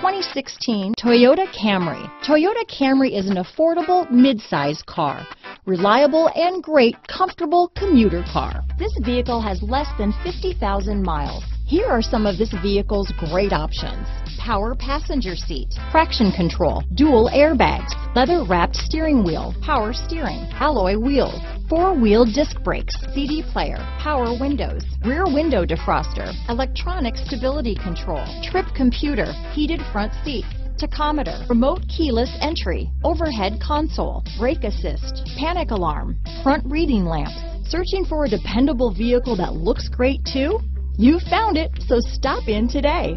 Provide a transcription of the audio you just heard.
2016 Toyota Camry. Toyota Camry is an affordable midsize car. Reliable and great comfortable commuter car. This vehicle has less than 50,000 miles. Here are some of this vehicle's great options. Power passenger seat, traction control, dual airbags, leather wrapped steering wheel, power steering, alloy wheels, four-wheel disc brakes, CD player, power windows, rear window defroster, electronic stability control, trip computer, heated front seats, tachometer, remote keyless entry, overhead console, brake assist, panic alarm, front reading lamps. Searching for a dependable vehicle that looks great too? You found it, so stop in today.